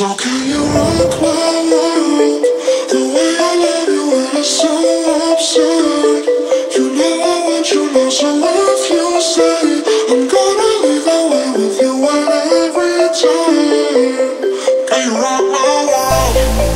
So can you rock my world the way I love you when it's so absurd? You know I want you now, so if you say I'm gonna leave, will with you at every turn. Can you rock my world,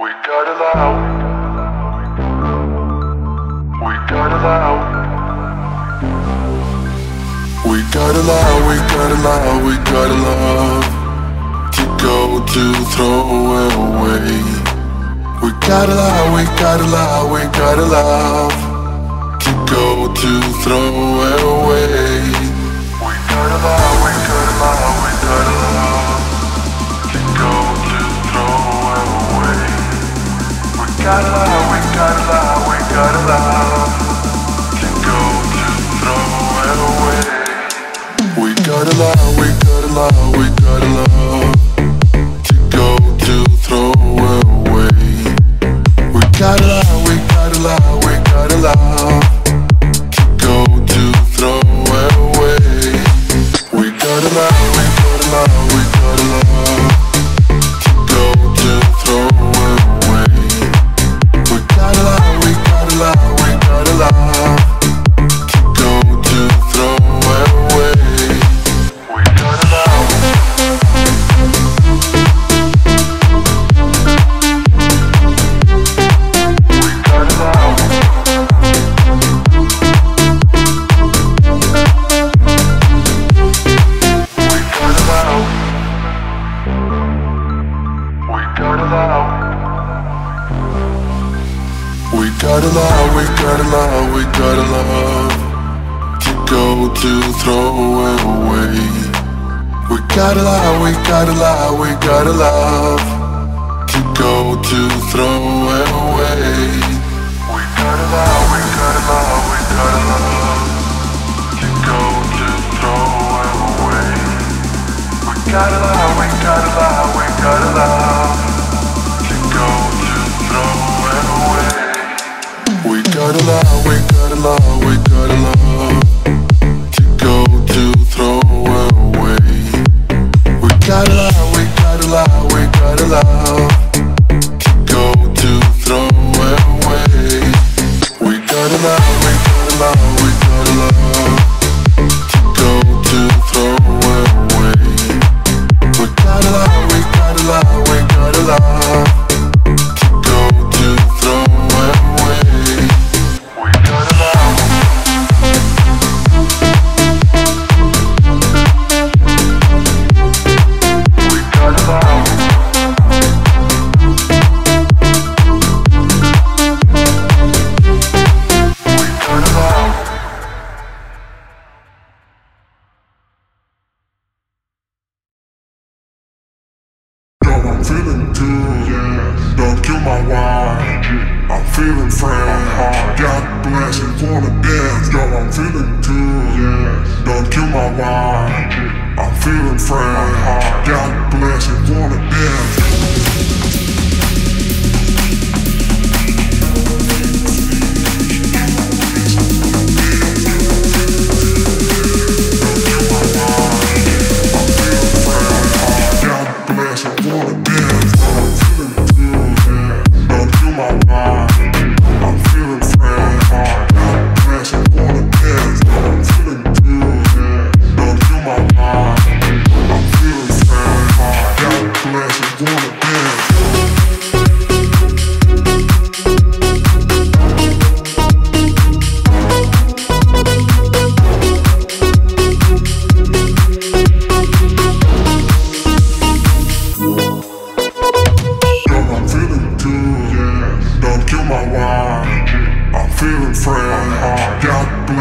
We got it loud. We got it loud. We got it loud, we got it loud, we got it love To go to throw away We got it loud, we got it loud, we got it love To go to throw away We got it loud, we got it loud, we got it love we got it loud To go to throw it away We got it loud, we got it To throw away. We got it loud, we got it loud, we got it love. To go to throw away. We got it loud, we got it loud, we got it love. To go to throw away. We got it loud, we got it loud, we got it love. To go to throw away. We got it loud, we got it loud, we got it love Blessed and wanna dance. Yo, I'm feeling too. Don't kill my vibe. I'm feeling fine. Got blessed and wanna dance.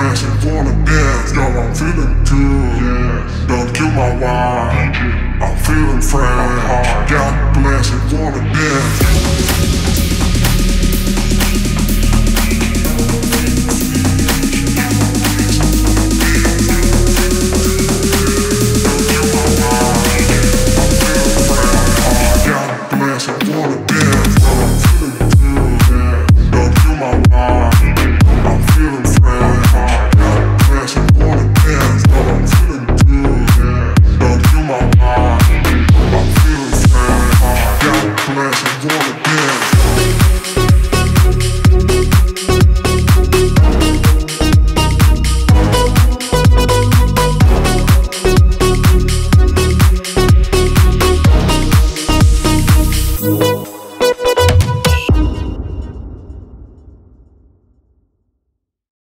dancing for the dance, y'all I'm feeling good. Don't kill my vibe. I'm feeling fresh. God bless it wanna dance.